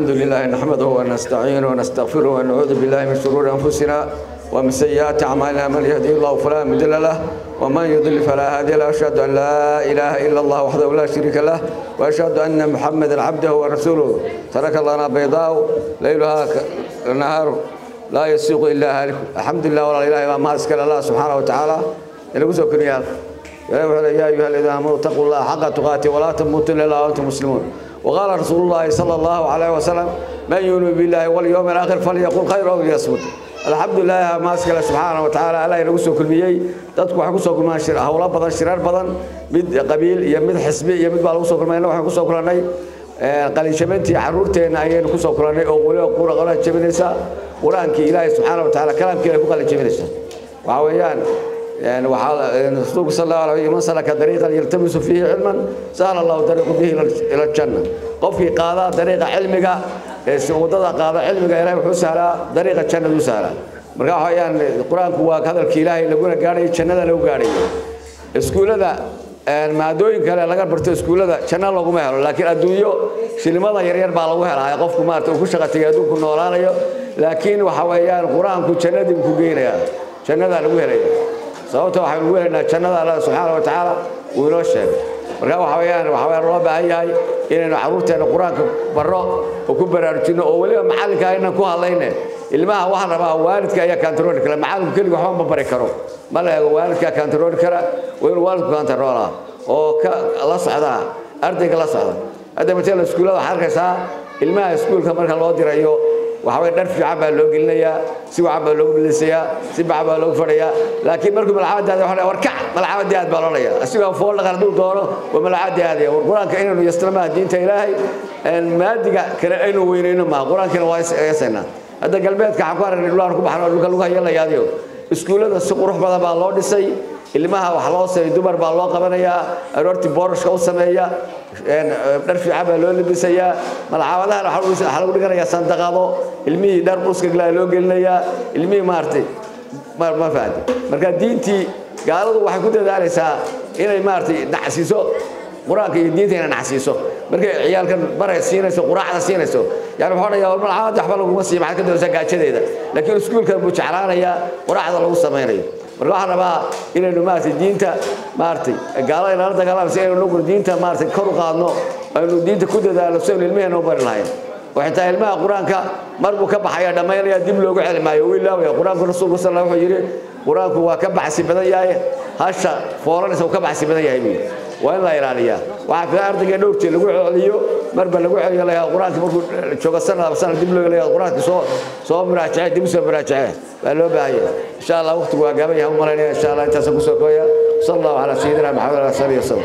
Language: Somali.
الحمد لله نحمده ونستعينه ونستغفره ونعوذ بالله من شرور انفسنا ومن سيئات اعمالنا من يهده الله فلا مضل له ومن يضلل فلا هادي له اشهد ان لا اله الا الله وحده لا شريك له واشهد ان محمدا عبده ورسوله ترك لنا بيضاء ليلها كنهار لا يسيق الا هالك الحمد لله ولا اله الا ما اسكن الله سبحانه وتعالى inagu soo koriyaa يا أيها الذين آمنوا اتقوا الله حق تقاته ولا تموتن إلا وأنتم مسلمون وقال رسول الله صلى الله عليه وسلم من يؤمن بالله واليوم الآخر فليقول خيرا أو ليصمت الحمد لله ما اسكن سبحانه وتعالى الله inagu soo kulmiyey dadku waxay ku soo kulmaan shir hawlo badan shirar badan mid qabiil iyo mid xisbi iyo mid baa lagu soo kulmayna waxaan ku soo kulannay qalinshabeyntii caruurteena ayaynu ku soo kulannay oo weliba qura qola jebinaysa qur-aankii ilaahay subxaana wa tacaala kalaamkii ay ku qalin jebinaysa waxaa weeyaan يعني وحال رسول صلى الله عليه وسلم من سلك طريقا يلتمس فيه علما سهل الله طريق به الى الجنه قفكي قادا طريق علمك wadada qaada cilmiga ilaahay wuxuu sahlaa dariiqa jannadu sahlaa marka waxayaan quraanku waa hadalka ilaahay laguna gaadhay jannada lagu gaadhay iskuulada maadooyin kale laga barto iskuulada janna laguma helo laakiin adduunyo shilimada yaryar baa lagu helaa qofku maarta uu ku shaqo tagay adduunku noolaanayo laakiin waxa weeyaan quraanku jannadii ku geynaya jannada lagu helaya sababta waxaynu ugu helaynaa jannada alla subxaana wa tacaala uu inoo sheegay. Marka waxa weeyaan waxa weeyaan loo baahan yahay inaynu carruurteena qur'aanka barro oo ku baraarujinno oo weliba macallinka aynan ku hadlayne. Ilmaha waxaan rabaa waalidka ayaa kantarooli kara macallinku keliga waxba ma bari karo. Ma la eego waalidkaa kantarooli kara waa inuu waalidku kantaroolaa oo ka la socdaa ardayga la socda. Hadda matala iskuullada waxaad arkaysaa ilmaha iskuulka marka loo dirayo waxa way dhar fiican baa loo gelinayaa si wacan baa loogu bilisayaa si bacan baa loogu fadhiyaa. Laakiin markuu malcamadaada waxa war kac malcamadii aad baa loolaya asigoo fool dhaqan hadduu doono waa malcamadii aadaya war qur'aanka inaynu yaslamaha diinta ilaahay maadiga kale aynu weynayno maaha qur'aankina waa eesaynaa hadda galbeedka waxaan ku aragnay dhulaan ku baxno dhulka lagu hayalayaadiyo iskuullada si qurux badan baa loo dhisay ilmaha wax loo sameeyo dumar baa loo qabanayaa aroortii boorashka u sameeya dhar fiican baa loo labisayaa malcaamadahan waxaa lagu dhiganayaa sandaqado ilmihii dhar uskagla loo gelinayaa ilmihii maaragtay ma fahanti marka diintii gaaladu waxay ku dadaalaysaa inay maaragtay nacsiiso qur'aanka iyo diinta inay nacsiiso markay ciyaalkan baray siinayso quraacda siinayso yani wuxuu odhanayaa malcaamada waxba laguma siiyo maxaad ka doonaysaa gaajadeeda laakiin iskuulka buu jeclaanayaa quraacda lagu samaynayo marka waxaan rabaa inaynu maaragtay diinta maaragtay gaalada inala dagaalamasa inaynu nagu diinta maaragtay kor u qaadno aynu diinta ku dadaalo si aynu ilmaheena u bari lahayn. Xitaa ilmaha qur'aanka mar ka baxaya dhammaynaya dib loogu celi maayo uu ilaawaya. Qur'aanku rasuulku sal wuxuu yidhi qur'aanku waa ka baxsi badan yahay hasha foolanaysa uu ka baxsi badan yahay buu waa in la ilaaliyaa. Waxaa filan ardayga dhowr jeer lagu celiyo marba lagu celiyo layaa qur'aanka markuu joogo sanad ama sanad dib loo leeyahay qur'aanka soo soo muraajace dib soo muraajace baa loo baahan yahay insha allah waqtigu waa gaaban yahay u malaynaya insha allah intaasaan ku soo kooya sal allahu calaa sayidina maxamed ala sabi wasalam